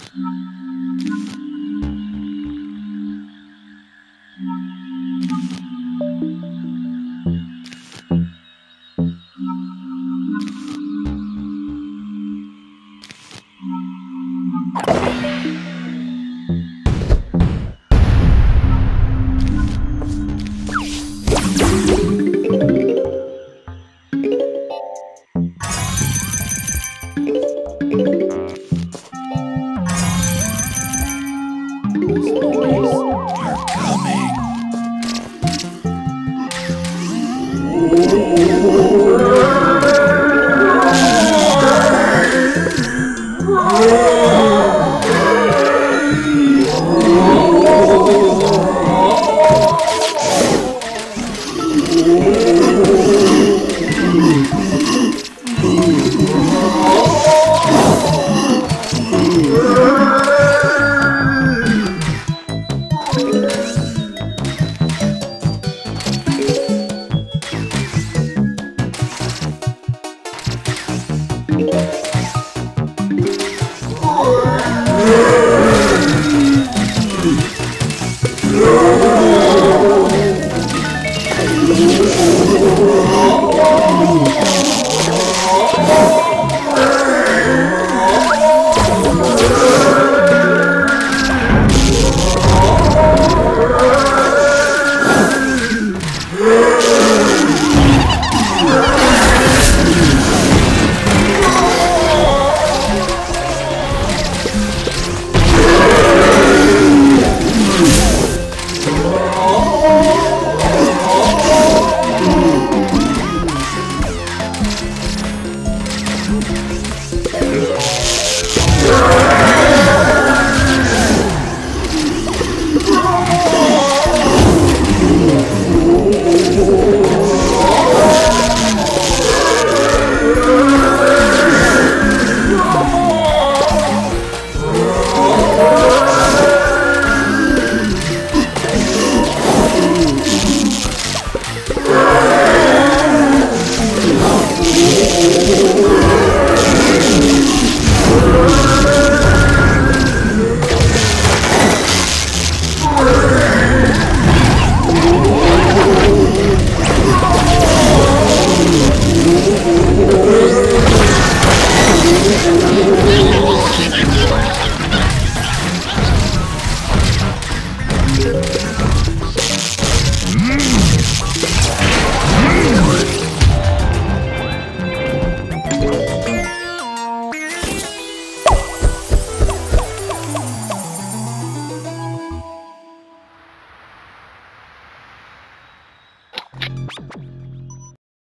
Mm-hmm. Ooh.